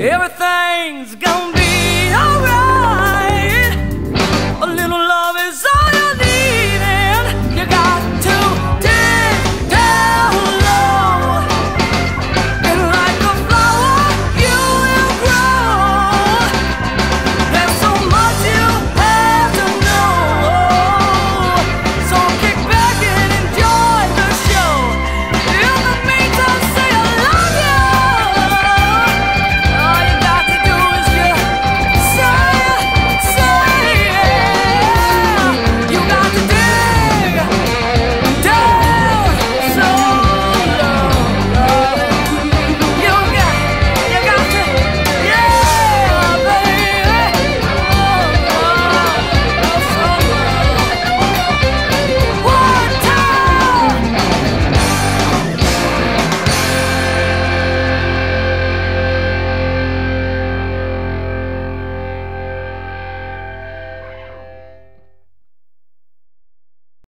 Everything's gone.